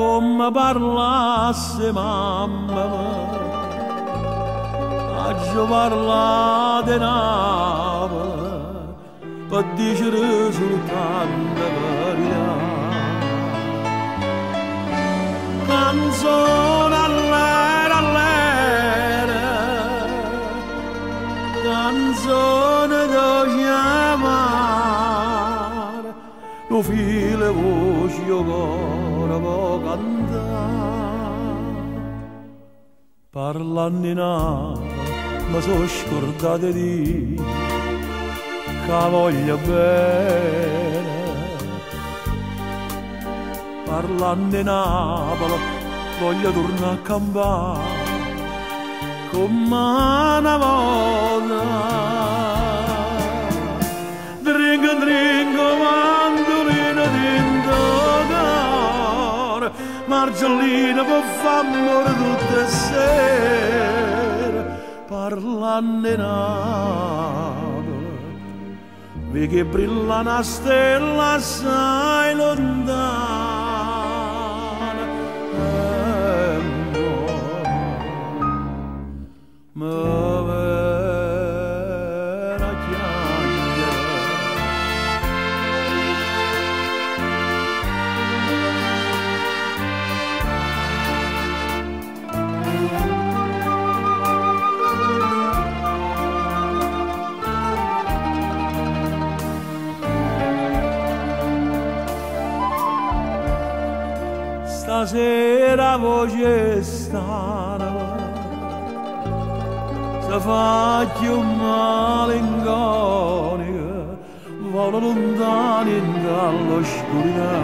come parlasse mamma a parla di nave per dire soltanto verità canzone all'era all'era. Canzone da chiamare lo file voci io cantare parlando in aria mi sono scordato di che voglio bene. Parlando in Napoli voglio tornare a campare come una volta Margelina me fa mordut de ser. Parlant de nave vedi che brilla una stella sai lontana stasera voce stana se faccio malinconica volo lontani dall'oscurità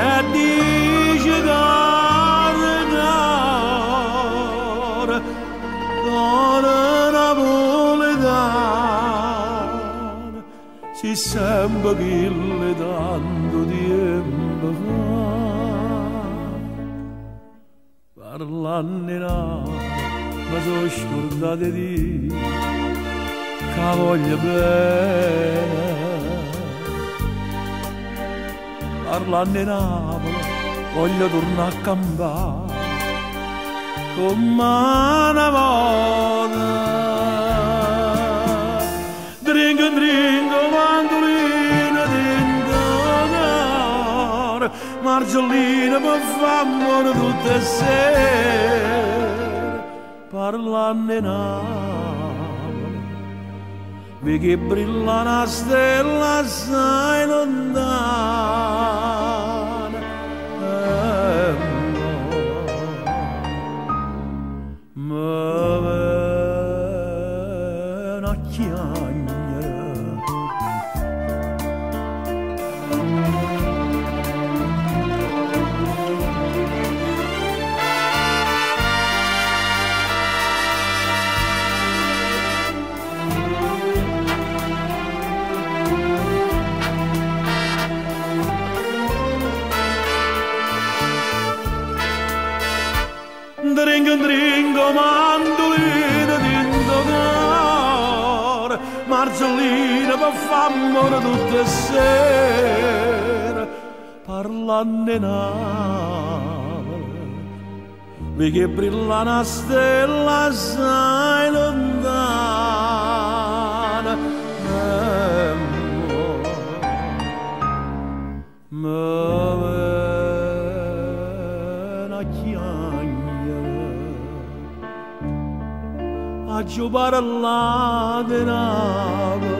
e Dio si sembra che le tanto tempo fa. Parlando in ma sono scordato di che voglio bene. Parlando in Napoli voglio tornare a campare. Come una amor, Margelina, ma fa amor do tacer. Parlanne nam, vi che brillano stella sai lontana. Ma ven a eh, chiamare. Dringo dringo mandolina dentro cuore Marcellina per famore tutte in Napoli Vedi che brilla una stella sai lontana Eh, ma una chiagnera acıbar Allah denabala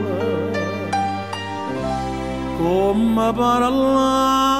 Come bar Allah